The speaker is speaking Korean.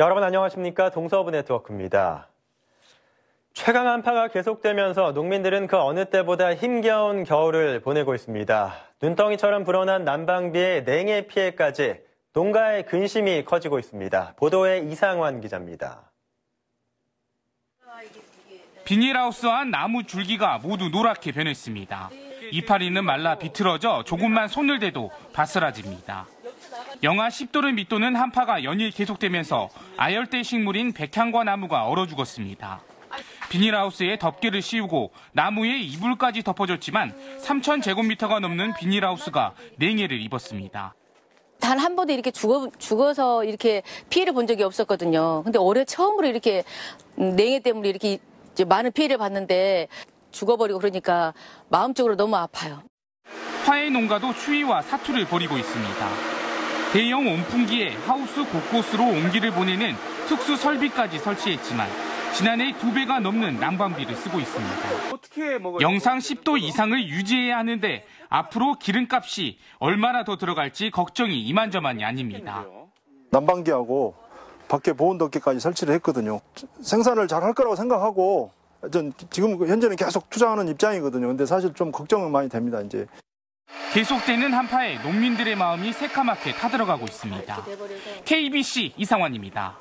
여러분 안녕하십니까 동서부 네트워크입니다. 최강 한파가 계속되면서 농민들은 그 어느 때보다 힘겨운 겨울을 보내고 있습니다. 눈덩이처럼 불어난 난방비의 냉해 피해까지 농가의 근심이 커지고 있습니다. 보도에 이상환 기자입니다. 비닐하우스와 나무 줄기가 모두 노랗게 변했습니다. 이파리는 말라 비틀어져 조금만 손을 대도 바스라집니다. 영하 10도를 밑도는 한파가 연일 계속되면서 아열대 식물인 백향과 나무가 얼어 죽었습니다. 비닐하우스에 덮개를 씌우고 나무에 이불까지 덮어줬지만 3,000제곱미터가 넘는 비닐하우스가 냉해를 입었습니다. 단 한 번도 이렇게 죽어, 죽어서 이렇게 피해를 본 적이 없었거든요. 근데 올해 처음으로 이렇게 냉해 때문에 이렇게 많은 피해를 봤는데 죽어버리고 그러니까 마음적으로 너무 아파요. 화해 농가도 추위와 사투를 벌이고 있습니다. 대형 온풍기에 하우스 곳곳으로 온기를 보내는 특수 설비까지 설치했지만 지난해 두 배가 넘는 난방비를 쓰고 있습니다. 영상 10도 이상을 유지해야 하는데 앞으로 기름값이 얼마나 더 들어갈지 걱정이 이만저만이 아닙니다. 난방기하고 밖에 보온덮개까지 설치를 했거든요. 생산을 잘 할 거라고 생각하고 전 지금 현재는 계속 투자하는 입장이거든요. 근데 사실 좀 걱정은 많이 됩니다. 이제 계속되는 한파에 농민들의 마음이 새카맣게 타들어가고 있습니다. KBC 이상환입니다.